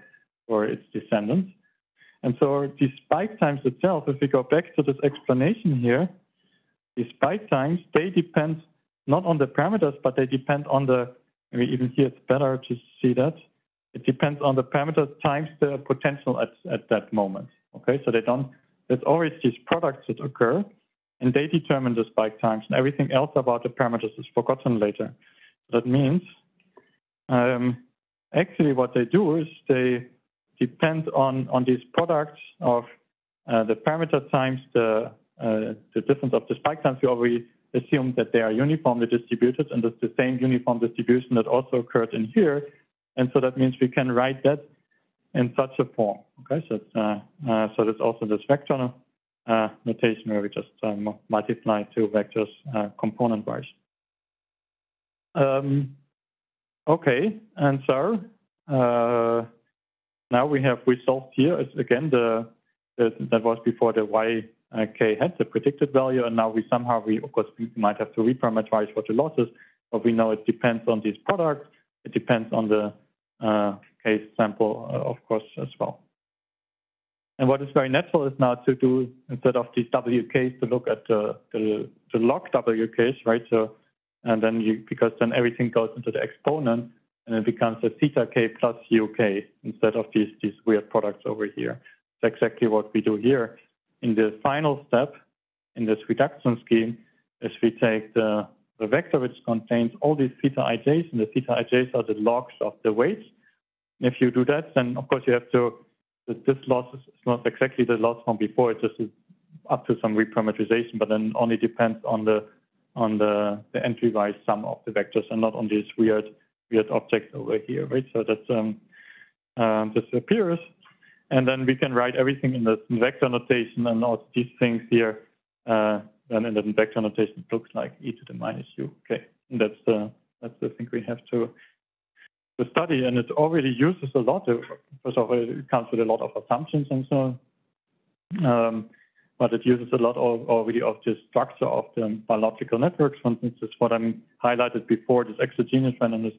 for its descendants. And so the spike times itself, if we go back to this explanation here, the spike times they depend not on the parameters, but they depend on the. Maybe even here it's better to see that it depends on the parameters times the potential at, at that moment. Okay, so they don't, there's always these products that occur and they determine the spike times and everything else about the parameters is forgotten later. That means um, actually what they do is they depend on, on these products of uh, the parameter times the, uh, the difference of the spike times. We already assume that they are uniformly distributed, and it's the same uniform distribution that also occurred in here. And so that means we can write that in such a form. Okay, so uh, uh, so there's also this vector uh, notation where we just multiply two vectors uh, component-wise. Um, okay, and so uh, now we have resolved here again the, the, that was before the y k had the predicted value, and now we somehow we of course we might have to reparameterize what the losses, but we know it depends on these products. It depends on the uh, case sample, uh, of course, as well. And what is very natural is now to do, instead of these W WKs, to look at the, the, the log WKs, right? So, and then you, because then everything goes into the exponent and it becomes a theta k plus UK instead of these, these weird products over here. It's exactly what we do here. In the final step in this reduction scheme is we take the, the vector which contains all these theta ij's, and the theta ij's are the logs of the weights. If you do that, then of course you have to this loss is not exactly the loss from before. It just up to some reparameterization, but then only depends on the on the, the entry-wise sum of the vectors and not on these weird weird objects over here, right? So that's um, this appears, and then we can write everything in the vector notation and all these things here. Uh, and in the vector notation, it looks like e to the minus u. Okay, and that's the that's the thing we have to the study, and it already uses a lot of, first of all, it comes with a lot of assumptions and so on. Um, but it uses a lot of, already of the structure of the biological networks. For instance, is what I highlighted before, this exogenous randomness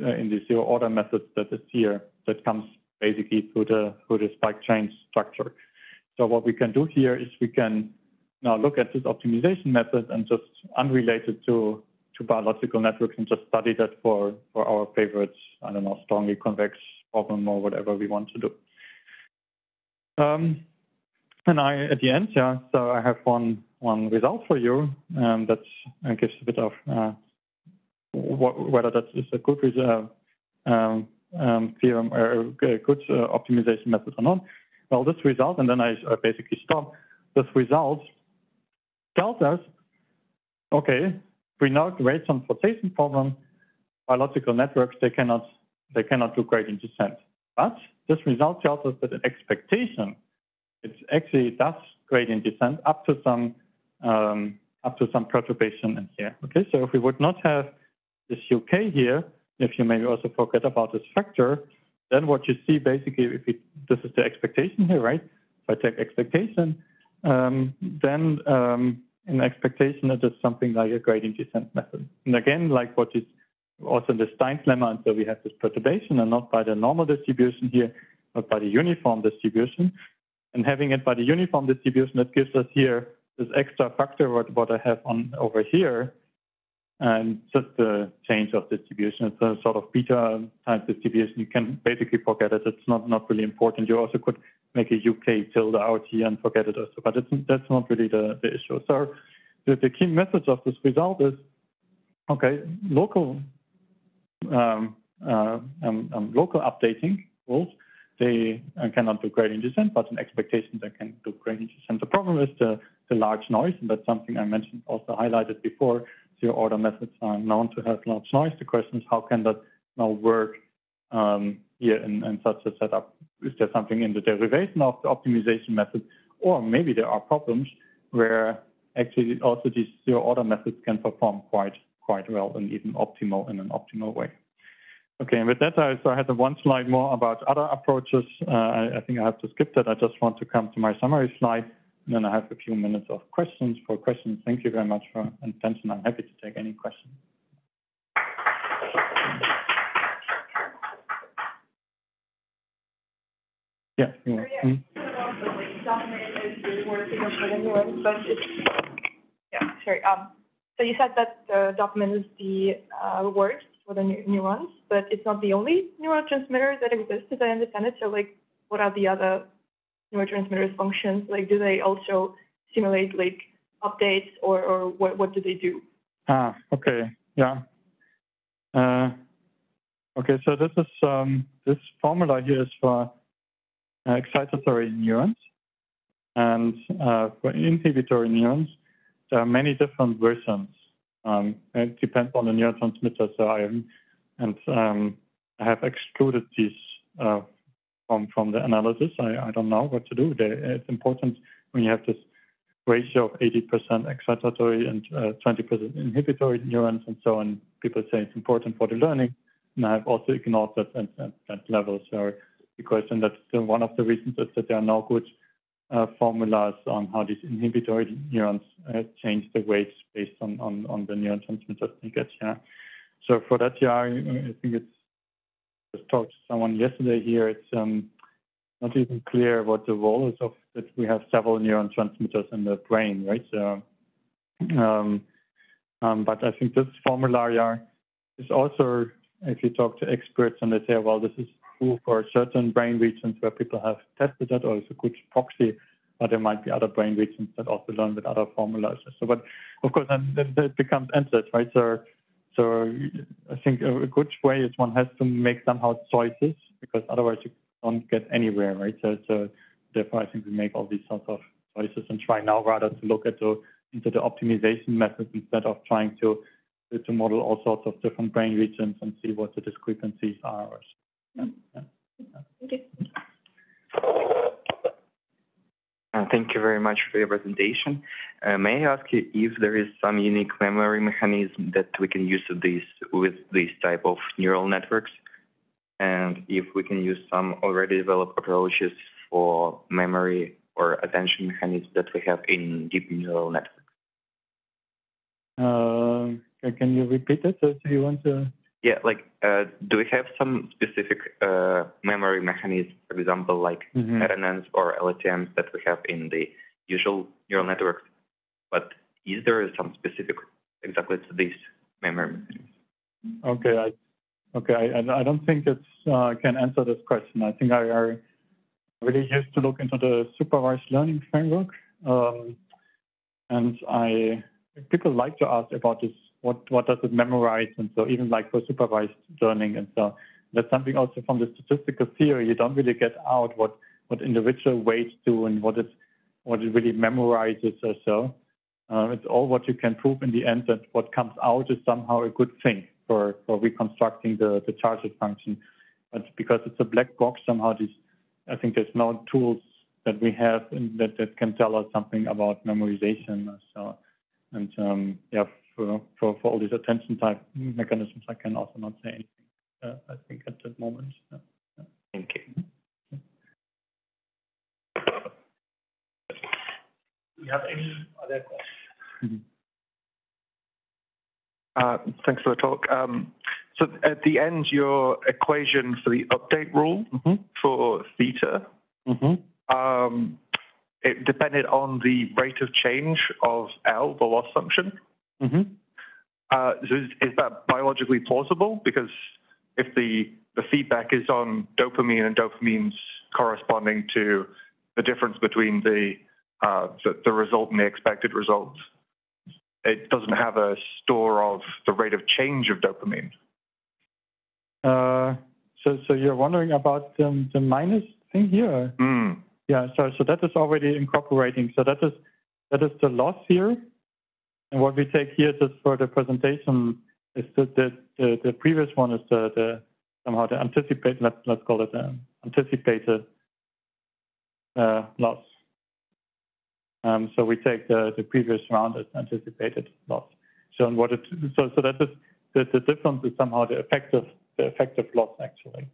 uh, in the zero order methods that is here, that comes basically through the, through the spike train structure. So what we can do here is we can now look at this optimization method and just unrelated to to biological networks and just study that for, for our favorite, I don't know, strongly convex problem or whatever we want to do. Um, and I, at the end, yeah, so I have one one result for you um, that uh, gives a bit of uh, whether that is a good uh, um, um, theorem or a good uh, optimization method or not. Well, this result, and then I basically stop. This result tells us, okay, we know the weight transportation problem, biological networks, they cannot, they cannot do gradient descent. But this result tells us that an expectation, it actually does gradient descent up to some um, up to some perturbation in here. Okay, so if we would not have this UK here, if you maybe also forget about this factor, then what you see basically, if this is the expectation here, right? If I take expectation, um, then um, in expectation it is something like a gradient descent method. And again, like what is also in the Stein's lemma, and so we have this perturbation and not by the normal distribution here, but by the uniform distribution. And having it by the uniform distribution, that gives us here this extra factor what, what I have on over here, and just the change of distribution. It's a sort of beta type distribution. You can basically forget it. It's not, not really important. You also could make a UK tilde out here and forget it also, but it's, that's not really the, the issue. So the, the key message of this result is, okay, local um, uh, um, um, local updating rules, they uh, cannot do gradient descent, but in expectation they can do gradient descent. The problem is the, the large noise, and that's something I mentioned, also highlighted before zero order methods are known to have large noise. The question is how can that now work um, here in, in, such a setup? Is there something in the derivation of the optimization method? Or maybe there are problems where actually also these zero order methods can perform quite quite well and even optimal in an optimal way. Okay, and with that, I, so I had one slide more about other approaches. Uh, I, I think I have to skip that. I just want to come to my summary slide. And then I have a few minutes of questions. For questions, thank you very much for attention. I'm happy to take any questions. Yeah. You want, hmm? Yeah, sorry. Um, so you said that the dopamine is the uh, word for the neurons, but it's not the only neurotransmitter that exists, as I understand it. So, like, what are the other neurotransmitters functions? Like, do they also simulate like updates, or or what what do they do? Ah, okay, yeah. Uh, Okay, so this is um, this formula here is for excitatory neurons, and uh, for inhibitory neurons, there are many different versions. Um, it depends on the neurotransmitter. So I and um, I have excluded these uh, from from the analysis. I, I don't know what to do. They, it's important when you have this ratio of 80% excitatory and 20% uh, inhibitory neurons and so on. People say it's important for the learning, and I've also ignored that at, at that level. So because and that's one of the reasons is that there are no good uh, formulas on how these inhibitory neurons uh, change the weights based on, on, on the neurotransmitters they get. Yeah. So for that, yeah, I, I think it's just talked to someone yesterday here. It's um, not even clear what the role is of that we have several neuron transmitters in the brain, right? So, um, um, but I think this formula yeah, is also, if you talk to experts and they say, well, this is true for certain brain regions where people have tested that, or it's a good proxy, but there might be other brain regions that also learn with other formulas. So, but of course, then, then it becomes endless, right? So, so I think a good way is one has to make somehow choices because otherwise you don't get anywhere, right? So, so therefore, I think we make all these sorts of choices and try now rather to look at the into the optimization methods instead of trying to to model all sorts of different brain regions and see what the discrepancies are. Yeah. Yeah. Thank you. Uh, thank you very much for your presentation. Uh, may I ask you if there is some unique memory mechanism that we can use this, with this type of neural networks? And if we can use some already developed approaches for memory or attention mechanisms that we have in deep neural networks? Uh, can you repeat it? So do you want to? Yeah, like, uh, do we have some specific uh, memory mechanism, for example, like mm-hmm. RNNs or LSTMs that we have in the usual neural networks? But is there some specific exactly to this memory mechanism? Okay, I, okay, I, I don't think it's uh, can answer this question. I think I, I really used to look into the supervised learning framework, um, and I people like to ask about this what what does it memorize? And so even like for supervised learning and so that's something also from the statistical theory. You don't really get out what what individual weights do and what it what it really memorizes or so. Uh, it's all what you can prove in the end that what comes out is somehow a good thing for for reconstructing the the target function. But because it's a black box somehow these i think there's no tools that we have that that can tell us something about memorization so. And um, yeah for, for, for all these attention type mechanisms, I can also not say anything, uh, I think, at the moment. Yeah. Yeah. Thank you. Do you have any other questions? Uh, thanks for the talk. Um, so at the end, your equation for the update rule mm -hmm. for theta, mm -hmm. um, it depended on the rate of change of L, the loss function. Mm-hmm. Uh, so is, is, that biologically plausible? Because if the, the feedback is on dopamine and dopamine's corresponding to the difference between the, uh, the, the result and the expected result, it doesn't have a store of the rate of change of dopamine. Uh, so, so you're wondering about um, the minus thing here? Mm. Yeah. So, so that is already incorporating. So that is that is the loss here and what we take here just for the presentation is that the, the, the previous one is the, the somehow the anticipated, let's, let's call it an anticipated uh, loss. Um, so we take the, the previous round as anticipated loss. So and what it, so, so that is the, the difference is somehow the effective the effective loss actually.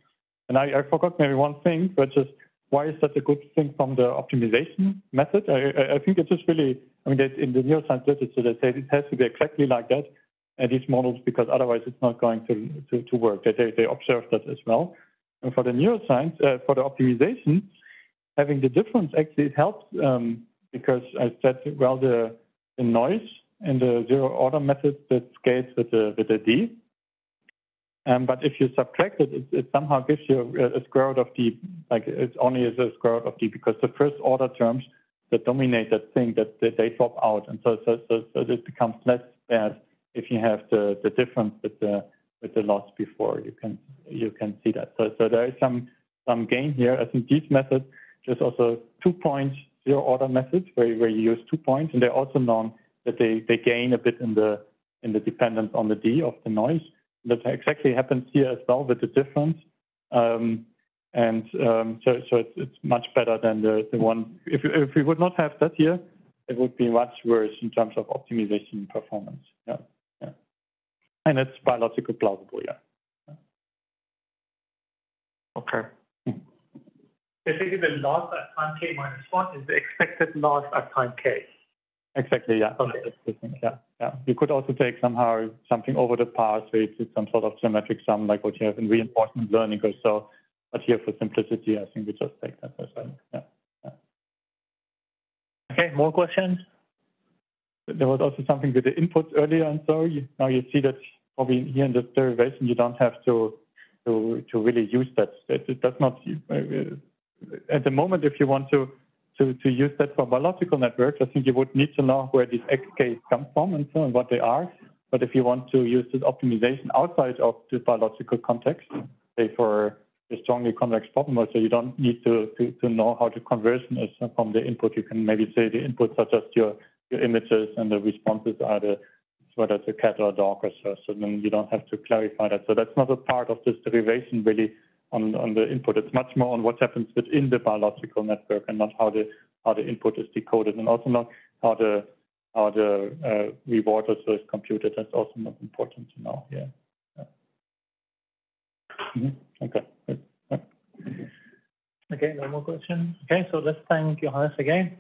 And I, I forgot maybe one thing, which is why is that a good thing from the optimization method? I, I think it is just really, I mean, in the neuroscience literature, they say it has to be exactly like that, and these models, because otherwise it's not going to, to, to work. They, they, they observe that as well. And for the neuroscience, uh, for the optimization, having the difference actually helps um, because I said, well, the, the noise in the zero order method that scales with the, with the D um, but if you subtract it, it, it somehow gives you a, a, square root of d, like it's only a square root of d because the first order terms that dominate that thing that, that they drop out, and so, so so so it becomes less bad if you have the the difference with the with the loss before. You can you can see that. So so there is some some gain here. I think these methods there's also two point zero order methods where where you use two points, and they're also known that they they gain a bit in the in the dependence on the d of the noise. That exactly happens here as well with the difference. Um, and um, so, so it's, it's much better than the, the one. If, if we would not have that here, it would be much worse in terms of optimization performance. Yeah, yeah. And it's biologically plausible. Yeah. Okay. Basically, the loss at time k minus one is the expected loss at time k. Exactly. Yeah. Okay. Yeah. Yeah. You could also take somehow something over the past, so it's some sort of symmetric sum like what you have in reinforcement learning or so. But here for simplicity, I think we just take that as well. Yeah. yeah. Okay, more questions? There was also something with the inputs earlier, and so you, now you see that probably here in this derivation you don't have to to to really use that. It, it does not. Uh, at the moment, if you want to to, to use that for biological networks, I think you would need to know where these XK come from and so on, what they are. But if you want to use this optimization outside of the biological context, say for a strongly convex problem, so you don't need to, to, to know how the conversion is from the input. You can maybe say the inputs are just your, your images and the responses are the whether it's a cat or a dog or so. So then you don't have to clarify that. So that's not a part of this derivation really on, on the input. It's much more on what happens within the biological network and not how the how the input is decoded, and also not how the how the uh, reward also is computed. That's also not important to know. Yeah. Mm -hmm. Okay. Okay, no more questions. Okay, so let's thank Johannes again.